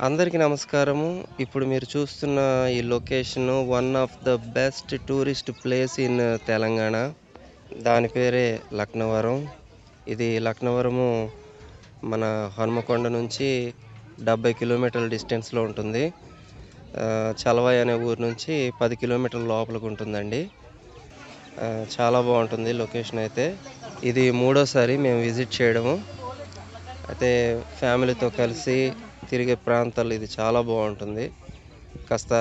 అందరికీ నమస్కారము. ఇప్పుడు మీరు చూస్తున్న ఈ location one of the best tourist place in Telangana. దాని పేరే లక్నవరం. ఇది లక్నవరము మన హనుమకొండ నుంచి 70 కిలోమీటర్ల డిస్టెన్స్‌లో ఉంటుంది. చలవాయ్ అనే ఊరు నుంచి పది కిలోమీటర్ల లోపలికి ఉంటుందండి. చాలా బాగుంటుంది లొకేషన్ అయితే. ఇది మూడోసారి మేము విజిట్ చేయడము. అయితే ఫ్యామిలీతో కలిసి తిరిగే ప్రాంతాలు ఇది చాలా బాగుంటుంది కాస్త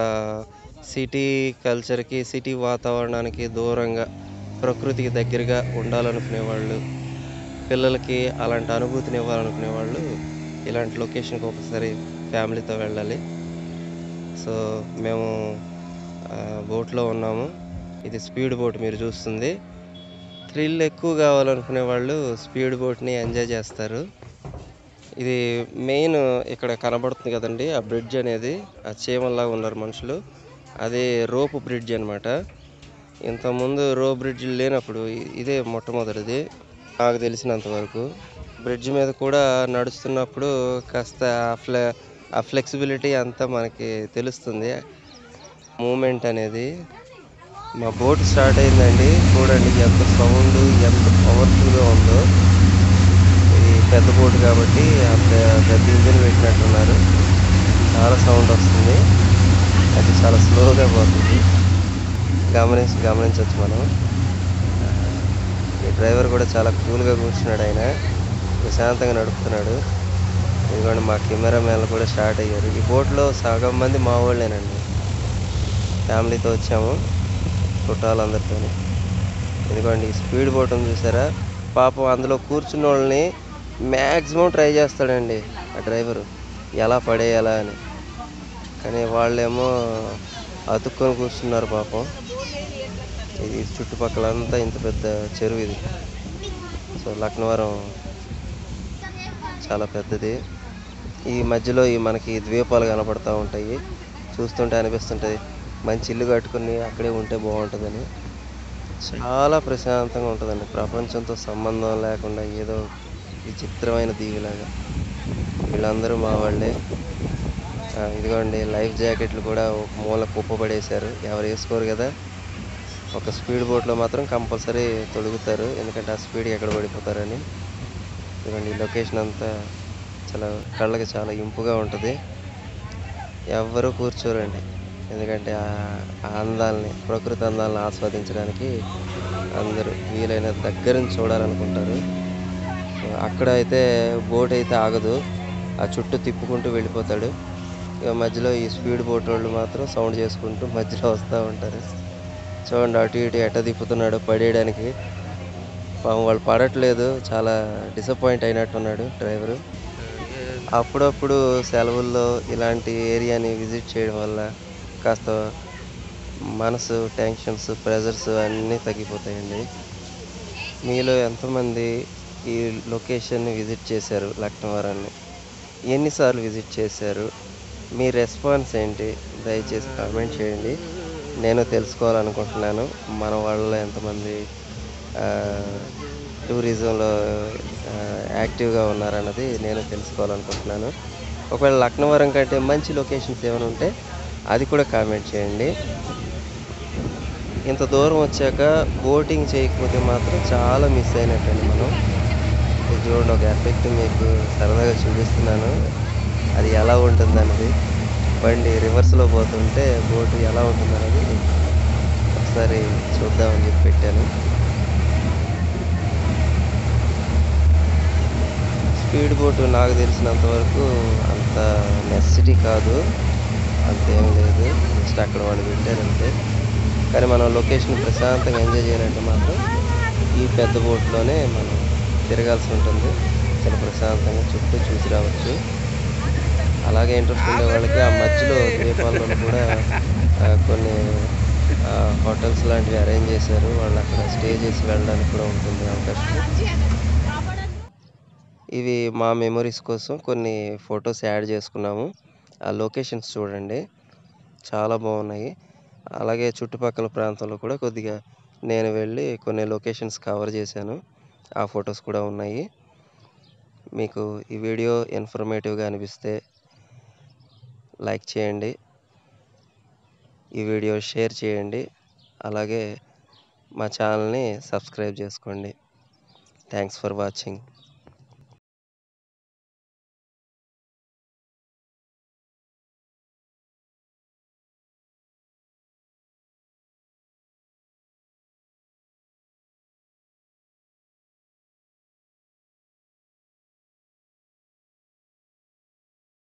సిటీ కల్చర్‌కి, సిటీ వాతావరణానికి దూరంగా, ప్రకృతికి దగ్గరగా ఉండాలనుకునేవాళ్ళు, పిల్లలకి అలాంటి అనుభూతిని ఇవ్వాలనుకునే వాళ్ళు ఇలాంటి లొకేషన్‌కి ఒకసారి ఫ్యామిలీతో వెళ్ళాలి. సో, మేము బోట్‌లో ఉన్నాము. ఇది స్పీడ్ బోట్ మీరు చూస్తుంది. థ్రిల్ ఎక్కువ కావాలనుకునే వాళ్ళు స్పీడ్ బోట్‌ని ఎంజాయ్ చేస్తారు. ఇది మెయిన్ ఇక్కడ కనబడుతుంది కదండీ! ఆ బ్రిడ్జ్ అనేది ఆ చీమల్లా ఉన్నారు మనుషులు. అది రోపు బ్రిడ్జ్ అనమాట. ఇంతకుముందు రో బ్రిడ్జ్‌లు లేనప్పుడు ఇదే మొట్టమొదటిది నాకు తెలిసినంత వరకు. బ్రిడ్జ్ మీద కూడా నడుస్తున్నప్పుడు కాస్త ఫ్లె ఆ ఫ్లెక్సిబిలిటీ అంతా మనకి తెలుస్తుంది. మూమెంట్ అనేది. మా బోట్ స్టార్ట్ అయిందండి. చూడండి ఎంత సౌండ్ ఎంత పవర్‌ఫుల్‌గా ఉందో. పెద్ద బోట్ కాబట్టి పెద్ద ఇంజిన్ పెట్టినట్టున్నారు. చాలా సౌండ్ వస్తుంది. అది చాలా స్లోగా పోతుంది. గమనించి గమనించవచ్చు మనం. ఈ డ్రైవర్ కూడా చాలా కూల్‌గా కూర్చున్నాడు ఆయన. ప్రశాంతంగా నడుపుతున్నాడు. ఇదిగోండి మా కెమెరామెన్‌లు కూడా స్టార్ట్ అయ్యారు. ఈ బోట్‌లో సగం మంది మా వాళ్ళేనండి ఫ్యామిలీతో వచ్చాము. చుట్టాలందరితో ఎందుకంటే ఈ స్పీడ్ బోట్ ఉంది చూసారా? పాపం అందులో కూర్చున్న వాళ్ళని మ్యాక్సిమం ట్రై చేస్తాడండి ఆ డ్రైవరు. ఎలా పడేయాలా అని. కానీ వాళ్ళేమో అతుక్కొని కూర్చున్నారు పాపం. ఇది చుట్టుపక్కల అంతా ఇంత పెద్ద చెరువు ఇది. సో, లక్నవరం చాలా పెద్దది. ఈ మధ్యలో ఈ మనకి ద్వీపాలు కనపడుతూ ఉంటాయి. చూస్తుంటే అనిపిస్తుంటది. మంచి ఇల్లు కట్టుకొని అక్కడే ఉంటే బాగుంటుందని చాలా ప్రశాంతంగా ఉంటుందండి ప్రపంచంతో సంబంధం లేకుండా ఏదో విచిత్రమైన దీవిలాగా. వీళ్ళందరూ మా వాళ్ళే. ఇదిగోండి లైఫ్ జాకెట్లు కూడా ఒక మూల కుప్పబడేశారు ఎవరు వేసుకోరు కదా! ఒక స్పీడ్ బోట్‌లో మాత్రం కంపల్సరీ తొలుగుతారు ఎందుకంటే ఆ స్పీడ్ ఎక్కడ పడిపోతారని. ఇదిగోండి ఈ లొకేషన్ అంతా చాలా కళ్ళకి చాలా ఇంపుగా ఉంటుంది ఎవ్వరూ కూర్చోరండి. ఎందుకంటే ఆ అందాలని ప్రకృతి అందాలను ఆస్వాదించడానికి అందరూ వీలైన దగ్గర నుంచి చూడాలనుకుంటారు. అక్కడ అయితే బోట్ అయితే ఆగదు. ఆ చుట్టూ తిప్పుకుంటూ వెళ్ళిపోతాడు. ఇక మధ్యలో ఈ స్పీడ్ బోట్ వాళ్ళు మాత్రం సౌండ్ చేసుకుంటూ మధ్యలో వస్తూ ఉంటారు. చూడండి అటు ఇటు ఎట్ట తిప్పుతున్నాడు పడేయడానికి. పాపం వాళ్ళు పడట్లేదు. చాలా డిసప్పాయింట్ అయినట్టున్నాడు డ్రైవరు. అప్పుడప్పుడు సెలవుల్లో ఇలాంటి ఏరియాని విజిట్ చేయడం వల్ల కాస్త మనసు టెన్షన్స్, ప్రెజర్స్ అన్నీ తగ్గిపోతాయండి. మీలో ఎంతమంది ఈ లొకేషన్‌ని విజిట్ చేశారు లక్నవరాన్ని? ఎన్నిసార్లు విజిట్ చేశారు? మీ రెస్పాన్స్ ఏంటి? దయచేసి కామెంట్ చేయండి. నేను తెలుసుకోవాలనుకుంటున్నాను. మన వాళ్ళలో ఎంతమంది టూరిజంలో యాక్టివ్‌గా ఉన్నారన్నది నేను తెలుసుకోవాలనుకుంటున్నాను. ఒకవేళ లక్నవరం కంటే మంచి లొకేషన్స్ ఏమైనా ఉంటే అది కూడా కామెంట్ చేయండి. ఇంత దూరం వచ్చాక బోటింగ్ చేయకపోతే మాత్రం చాలా మిస్ అయినట్టండి మనం. చూడండి ఒక ఎఫెక్ట్ మీకు సరదాగా చూపిస్తున్నాను. అది ఎలా ఉంటుందన్నది. బండి రివర్స్‌లో పోతుంటే బోట్ ఎలా ఉంటుందన్నది ఒకసారి చూద్దామని చెప్పి పెట్టాను. స్పీడ్ బోట్ నాకు తెలిసినంత వరకు అంత నెసెసిటీ కాదు. అంతేం లేదు. జస్ట్ అక్కడ వాళ్ళు పెట్టారంటే కానీ మనం లొకేషన్ ప్రశాంతంగా ఎంజాయ్ చేయాలంటే మాత్రం ఈ పెద్ద బోట్‌లోనే మనం తిరగాల్సి ఉంటుంది. చాలా ప్రశాంతంగా చుట్టూ చూసి రావచ్చు. అలాగే ఇంట్రెస్ట్ ఉండే వాళ్ళకి ఆ మధ్యలో ద్వీపాల్లో కూడా కొన్ని హోటల్స్ లాంటివి అరేంజ్ చేశారు. వాళ్ళు అక్కడ స్టే చేసి వెళ్ళడానికి కూడా ఉంటుంది అవకాశం. ఇవి మా మెమొరీస్ కోసం కొన్ని ఫొటోస్ యాడ్ చేసుకున్నాము. ఆ లొకేషన్స్ చూడండి. చాలా బాగున్నాయి అలాగే చుట్టుపక్కల ప్రాంతంలో కూడా కొద్దిగా నేను వెళ్ళి కొన్ని లొకేషన్స్ కవర్ చేశాను. ఆ ఫొటోస్ కూడా ఉన్నాయి. మీకు ఈ వీడియో ఇన్ఫర్మేటివ్‌గా అనిపిస్తే లైక్ చేయండి. ఈ వీడియో షేర్ చేయండి. అలాగే మా ఛానల్ని సబ్స్క్రైబ్ చేసుకోండి. Thanks for watching.